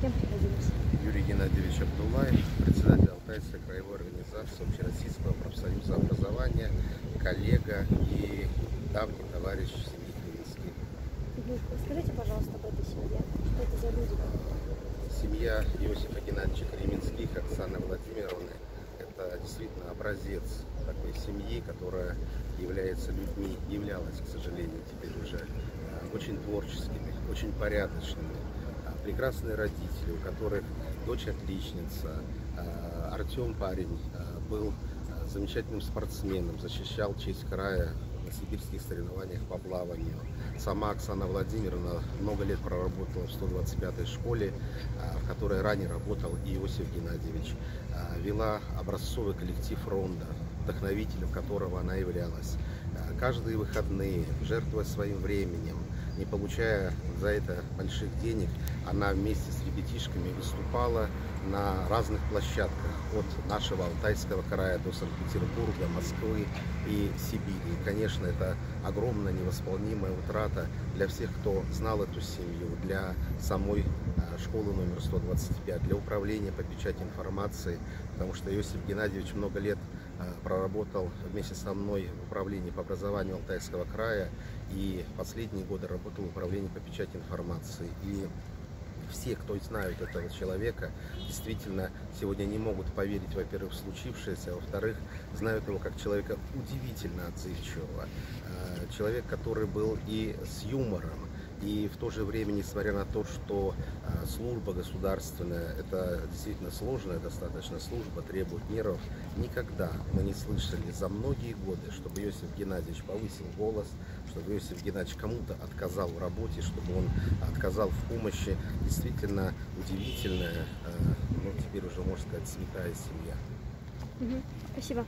Кем приходилось? Юрий Геннадьевич Абдулаев, председатель Алтайской краевой организации Общероссийского профсоюза образования, коллега и давний товарищ семьи Кривинских. Расскажите, пожалуйста, об этой семье. Что это за люди? Семья Иосифа Геннадьевича Кременских, Оксаны Владимировны, это действительно образец такой семьи, которая является людьми, являлась, к сожалению, теперь уже э, очень творческими, очень порядочными, прекрасные родители, у которых дочь отличница, а, Артем парень а, был а, замечательным спортсменом, защищал честь края на сибирских соревнованиях по плаванию. Сама Оксана Владимировна много лет проработала в 125-й школе, в которой ранее работал Иосиф Геннадьевич. Вела образцовый коллектив Ронда, вдохновителем которого она являлась. Каждые выходные, жертвуя своим временем, не получая за это больших денег, она вместе с ребятишками выступала на разных площадках от нашего Алтайского края до Санкт-Петербурга, Москвы и Сибири. И, конечно, это огромная невосполнимая утрата для всех, кто знал эту семью, для самой а, школы номер 125, для управления по печати информации, потому что Иосиф Геннадьевич много лет а, проработал вместе со мной в управлении по образованию Алтайского края и последние годы работал в управлении по печати информации. И все, кто знают этого человека, действительно сегодня не могут поверить, во-первых, в случившееся, а во-вторых, знают его как человека удивительно отзывчивого. Э, Человек, который был и с юмором, и в то же время, несмотря на то, что э, служба государственная, это действительно сложная достаточно служба, требует нервов, никогда мы не слышали за многие годы, чтобы Иосиф Геннадьевич повысил голос, чтобы Иосиф Геннадьевич кому-то отказал в работе, чтобы он отказал в помощи. Действительно удивительная, э, ну теперь уже можно сказать, святая семья. Спасибо.